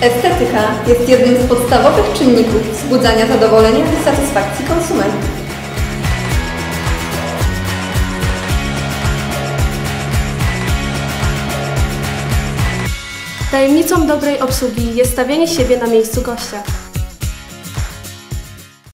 Estetyka jest jednym z podstawowych czynników wzbudzania zadowolenia i satysfakcji konsumentów. Tajemnicą dobrej obsługi jest stawianie siebie na miejscu gościa.